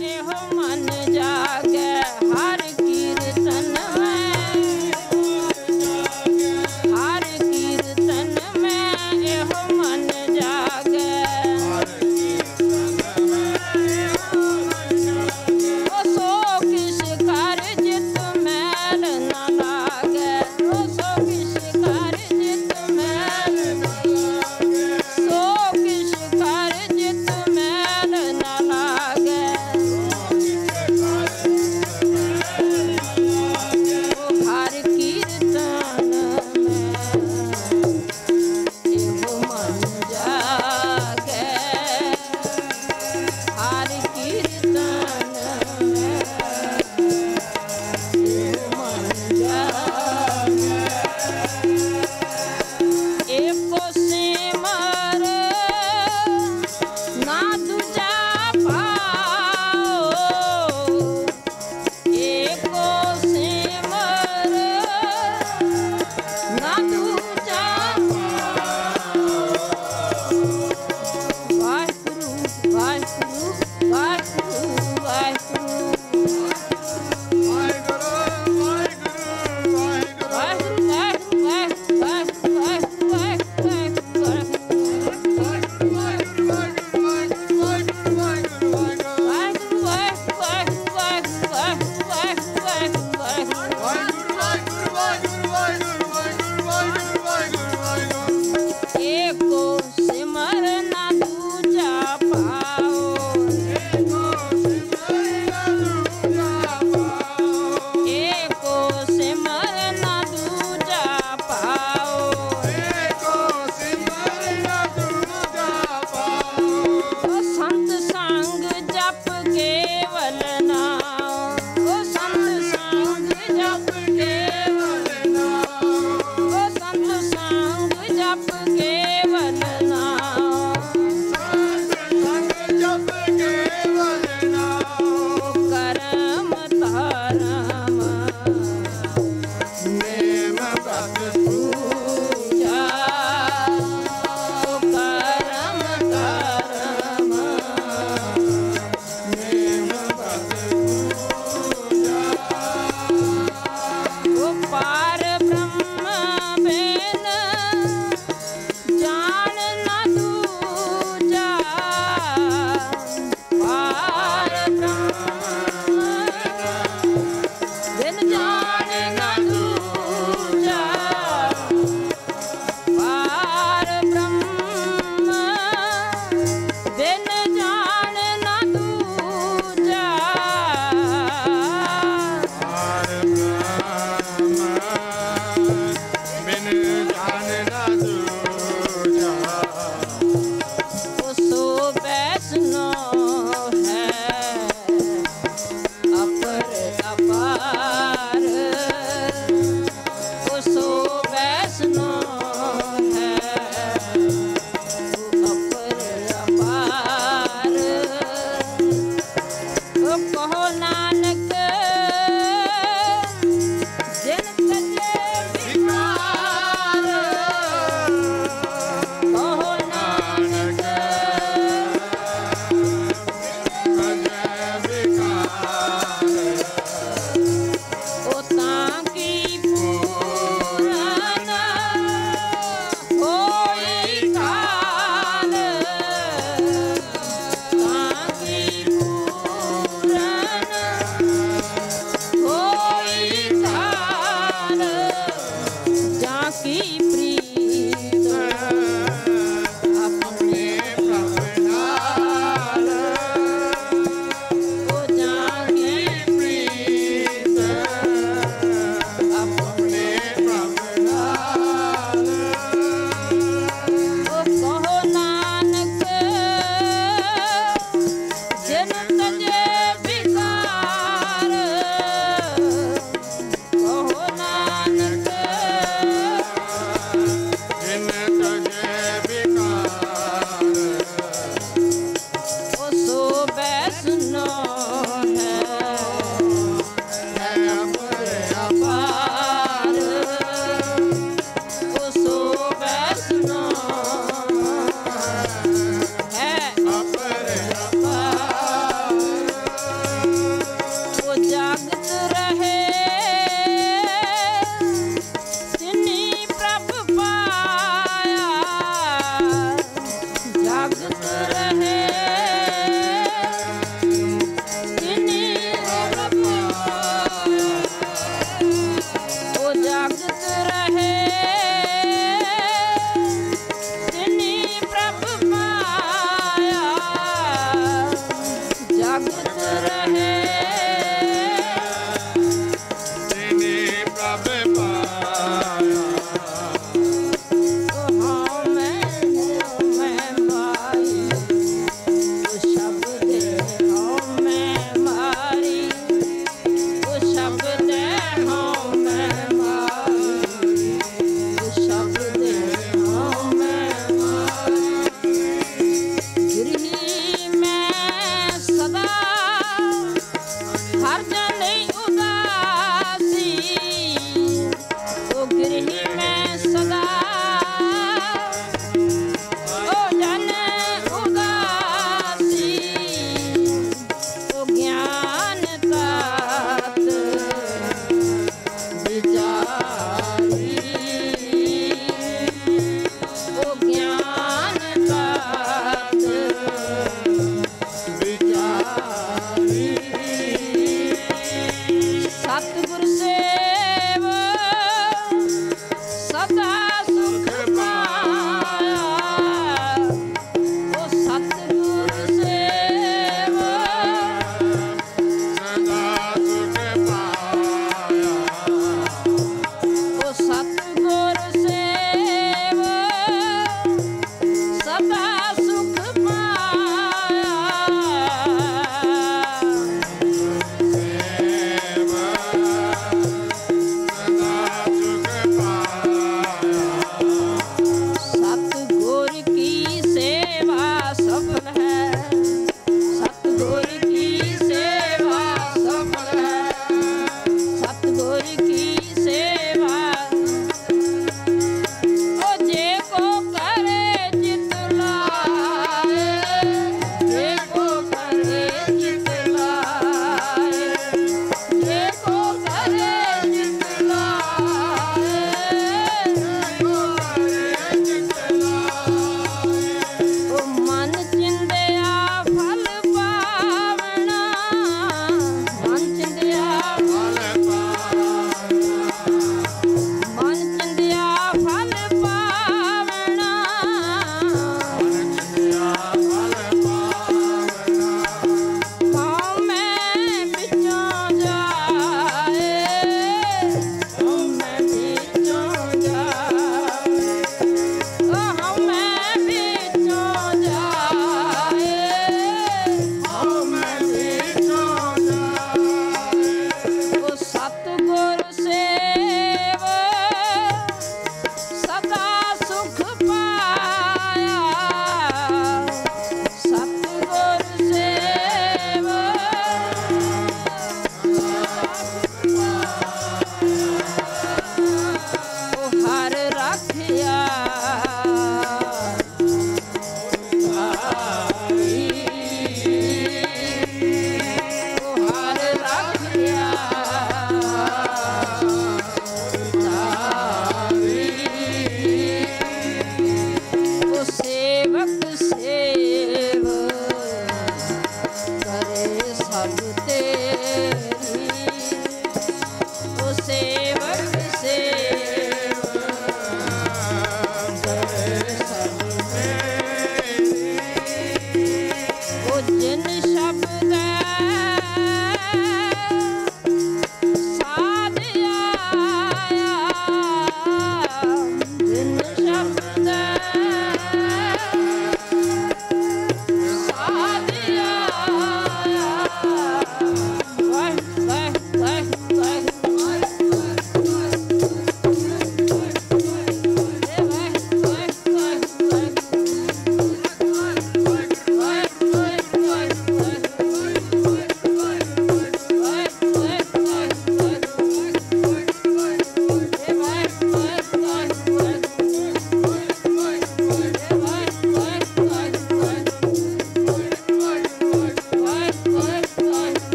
एहो मन जागे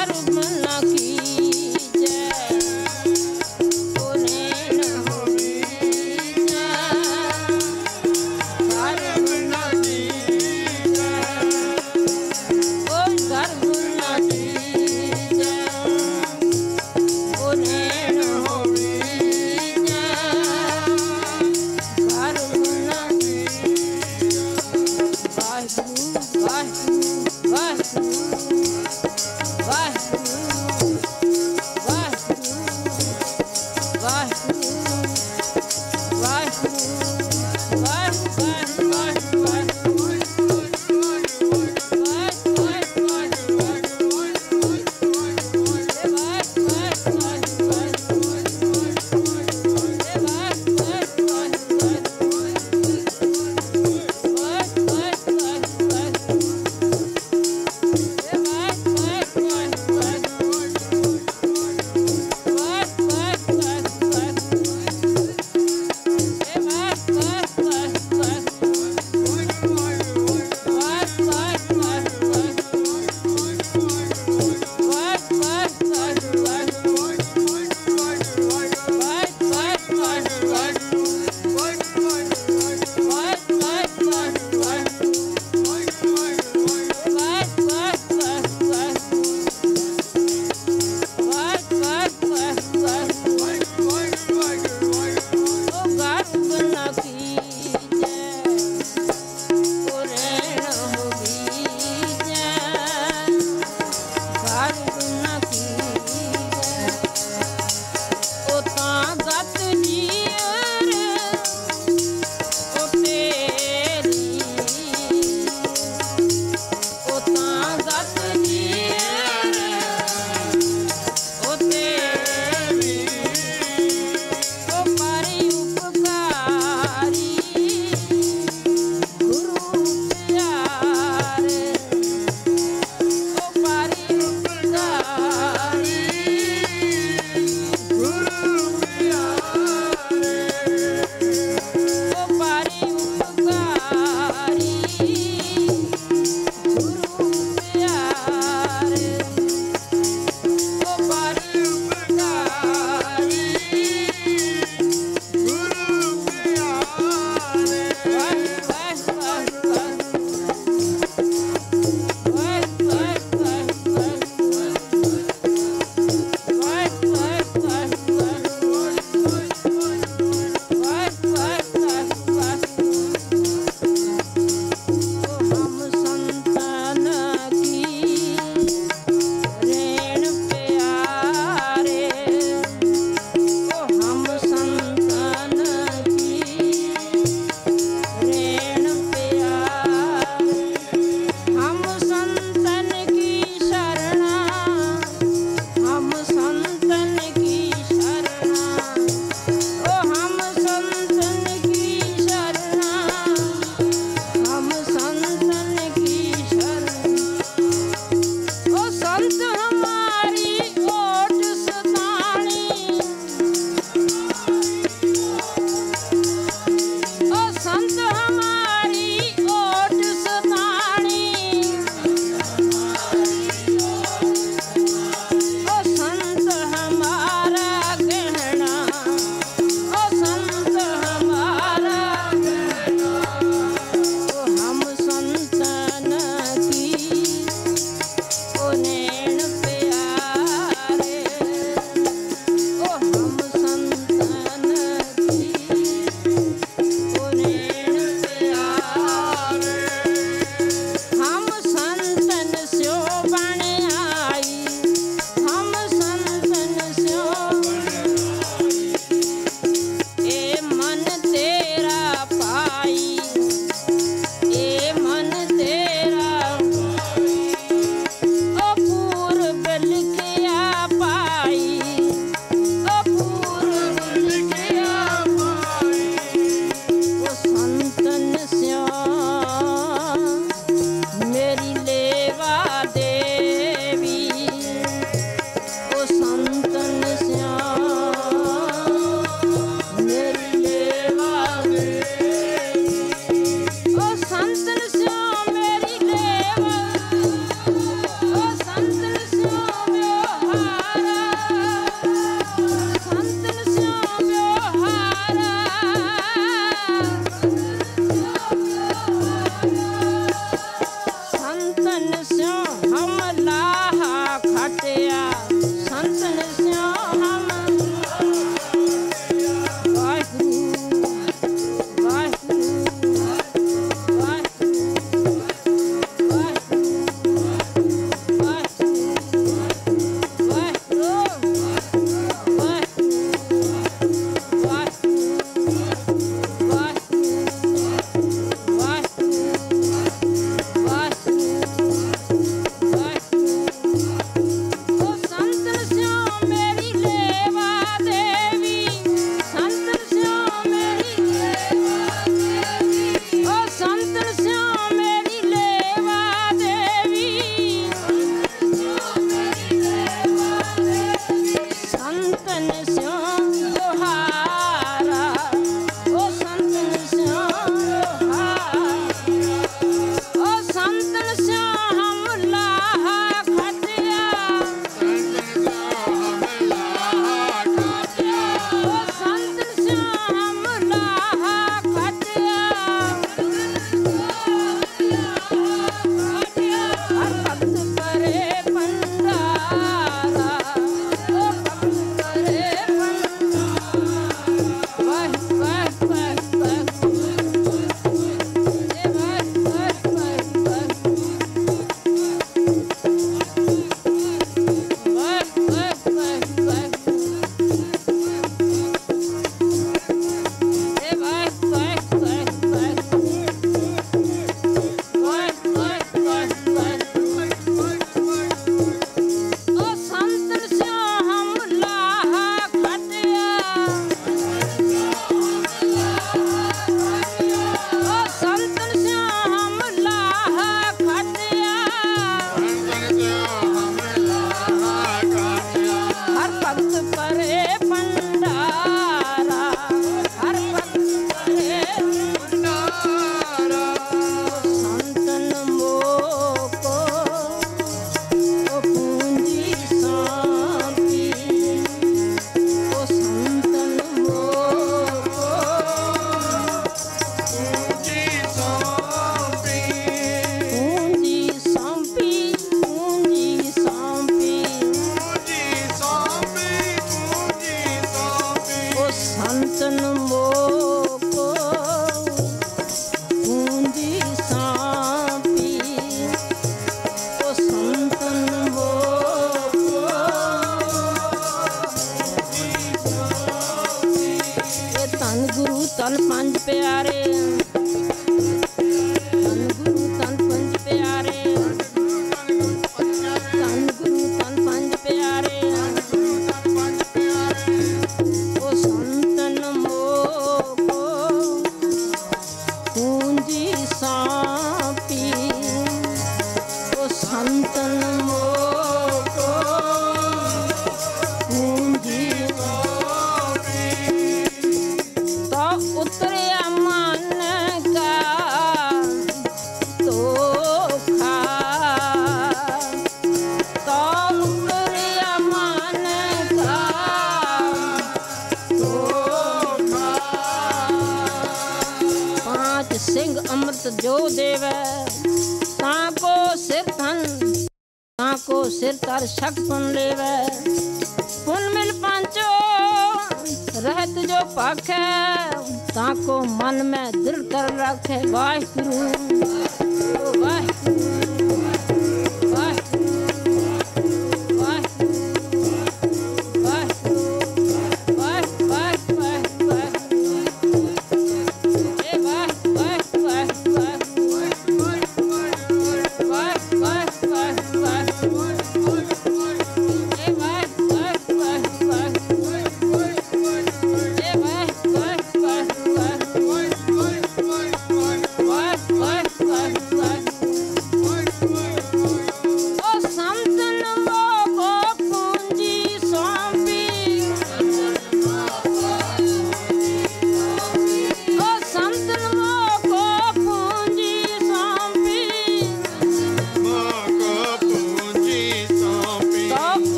I don't know.